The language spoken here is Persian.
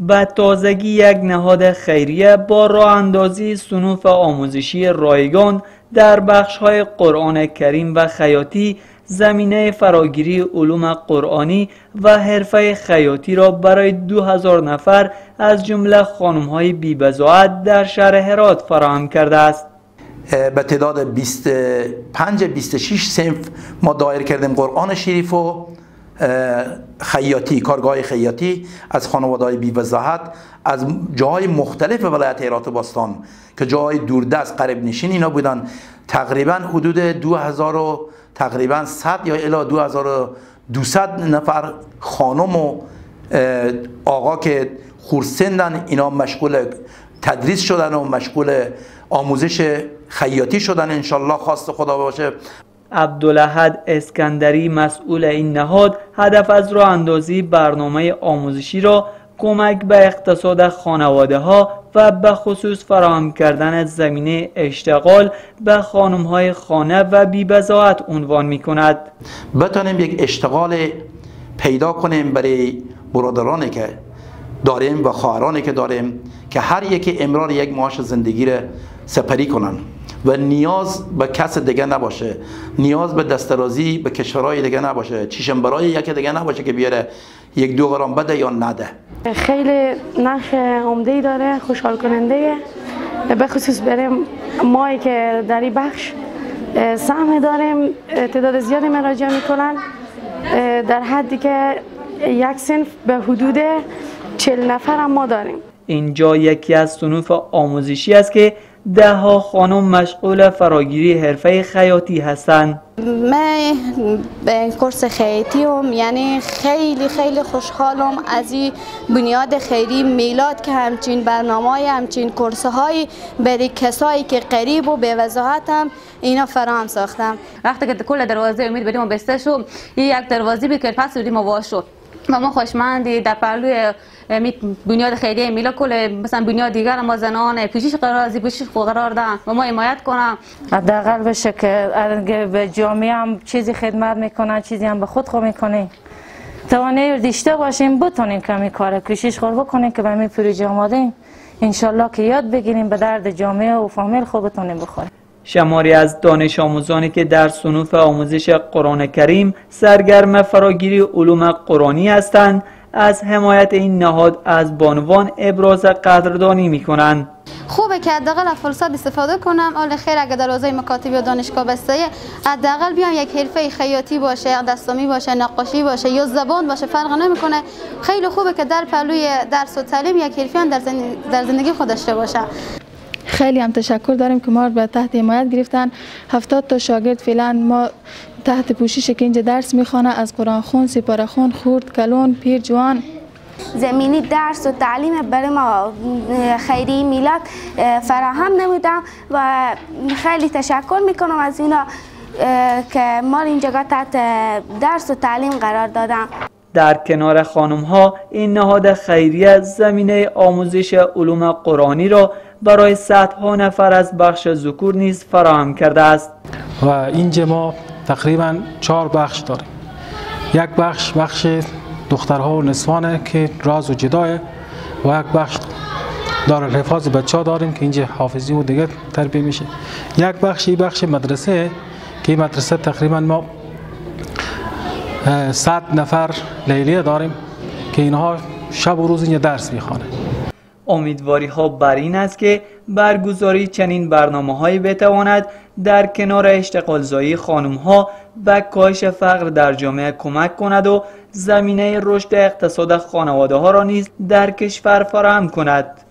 به تازگی یک نهاد خیریه با راه اندازی سنوف آموزشی رایگان در بخش های قرآن کریم و خیاطی زمینه فراگیری علوم قرآنی و حرفه خیاطی را برای دو هزار نفر از جمله خانم های بیبزاعت در شهر هرات فراهم کرده است. به تعداد 25 26 سنف ما دایر کردیم قرآن شریف و خیاطی کارگاه خیاطی از خانواده های بی از جاهای مختلف ولایت هرات باستان که جاهای دوردست قریب نشین اینا بودن. تقریبا حدود 2000 و تقریبا 100 یا الی 2200 نفر خانم و آقا که خورسندن. اینا مشغول تدریس شدن و مشغول آموزش خیاطی شدن. انشالله خواست خدا باشه. عبدالحد اسکندری مسئول این نهاد هدف از راه اندازی برنامه آموزشی را کمک به اقتصاد خانواده ها و به خصوص فراهم کردن زمینه اشتغال به خانم های خانه و بیبزاعت عنوان می کند بتانیم یک اشتغال پیدا کنیم برای برادرانی که داریم و خواهرانی که داریم که هر یکی امرار یک معاش زندگی را سپری کنن و نیاز به کس دیگه نباشه. نیاز به دسترازی به کشورهای دیگه نباشه. چیشم برای یک دیگه نباشه که بیاره یک دو گرام بده یا نده. خیلی نخ عمده داره خوشحال کننده به خصوص بریم مایی که در این بخش سهم داریم تعداد زیادی مراجعه می‌کنن. در حدی که یک سنف به حدود چل نفر ما داریم. اینجا یکی از صنوف آموزشی است که ده ها خانم مشغول فراگیری حرفه خیاطی هستند. من به کورس خیاطی هم یعنی خیلی خیلی خوشحالم از این بنیاد خیری میلاد که همچین برنامه های همچین کورس های برای کسایی که قریب و به وضاحت هم اینا فراهم ساختم. وقتی که کل دروازه امید بدیم بسته شد یک دروازه بکرد پس بدیم و شد. و ما خوشمندی در پهلوی بنیاد خیریه میلا کل مثلا بنیاد دیگر ما زنان پیشش قرار از پیشش قرار دادن. و ما حمایت کنم حداقل بشه که به جامعه هم چیزی خدمت می‌کنن چیزی هم به خود خود می‌کنیم توانه دیشته باشیم بتونیم کمی کار کوشش خور بکنیم که به می پروژه آماده انشالله که یاد بگیریم به درد جامعه و فامیل خوب بتونیم بخوریم. شماری از دانش آموزانی که در صنوف آموزش قرآن کریم سرگرم فراگیری علوم قرآنی هستند. از حمایت این نهاد از بانوان ابراز قدردانی می کنند. خوبه که حداقل فرصت استفاده کنم. اول خیر اگه در حوزه مکاتب یا دانشگاه بسته حداقل بیام یک حرفه خیاطی باشه دستامی باشه نقاشی باشه یا زبان باشه فرق نمی‌کنه. خیلی خوبه که در پلوی درس و تعلیم یک حرفه در, در زندگی خود داشته باشه. خیلی هم تشکر داریم که ما به تحت حمایت گرفتن. هفتاد تا شاگرد فعلا ما تحت پوشش که اینجا درس می‌خوانه از قرآن خون سپاره خون خورد کلون پیر جوان. زمینی درس و تعلیم برای ما خیری میلاد فراهم نمودم و خیلی تشکر می‌کنم از اینا که ما اینجا تحت درس و تعلیم قرار دادم در کنار خانم ها این نهاد خیریه زمینه آموزش علوم قرآنی را برای صدها نفر از بخش ذکور نیز فراهم کرده است. و اینجا ما تقریبا چهار بخش داریم یک بخش بخش دخترها و نسوانه که راز و جدایه و یک بخش دار الحفاظ بچه ها داریم که اینجا حافظی و دیگه تربیه میشه. یک بخش بخش مدرسه که این مدرسه تقریبا ما صد نفر لیلیه داریم که اینها شب و روز اینجا درس می‌خوانه امیدواری ها بر این است که برگزاری چنین برنامه هایی بتواند در کنار اشتغالزایی خانم ها به کاهش فقر در جامعه کمک کند و زمینه رشد اقتصاد خانواده ها را نیز در کشور فراهم کند.